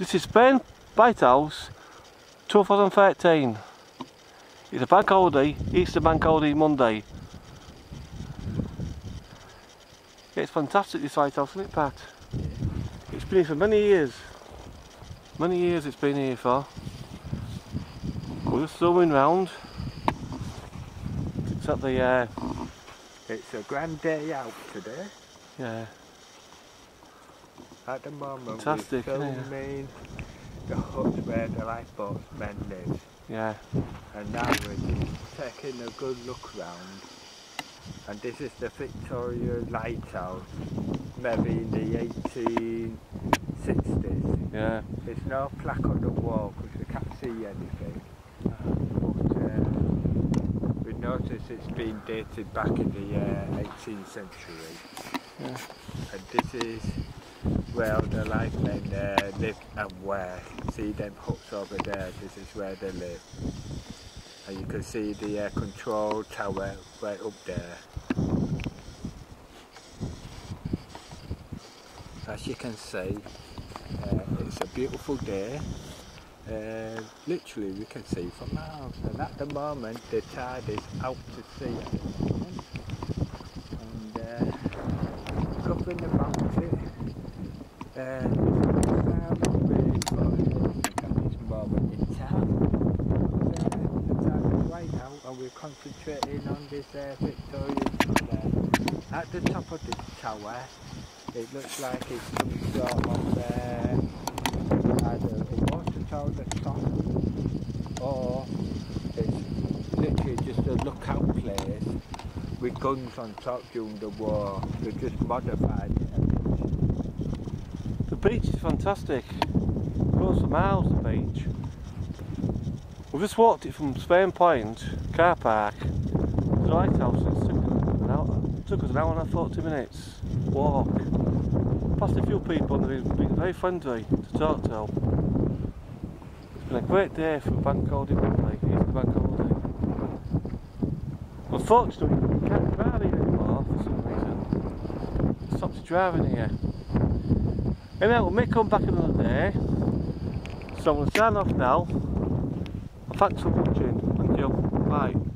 This is Spurn Lighthouse 2013. It's a bank holiday, Easter bank holiday Monday. Yeah, it's fantastic this lighthouse, isn't it Pat? It's been here for many years. Many years it's been here for. We're just zooming round. It's at the, uh, It's a grand day out today. yeah, At the moment, Fantastic, we're filming the hut where the live. yeah. And now we're taking a good look round. And this is the Victoria Lighthouse, maybe in the 1860s. Yeah, There's no plaque on the wall because we can't see anything. But uh, we notice it's been dated back in the uh, 18th century. Yeah. And this is where the lifemen uh, live and work. See them huts over there, this is where they live. And you can see the uh, control tower right up there. As you can see, uh, it's a beautiful day. Uh, literally we can see for miles and at the moment the tide is out to sea the and uh, covering about it we're concentrating on this uh, Victorian at the top of the tower it looks like it's some sort of uh, either a water tower at the top or it's literally just a lookout place with guns on top during the war. They just modified it a bit. the beach is fantastic. Goes for miles the beach. We've just walked it from Spurn Point car park to the lighthouse. It took, an hour, took us an hour and 40 minutes walk. Passed a few people and they've been very friendly to talk to. It's been a great day for bank holiday Monday, Easter bank holiday. Unfortunately, we can't drive here anymore for some reason. It stops driving here. Anyway, we may come back another day. So to sign off now. Thanks for watching. Thank you. Bye.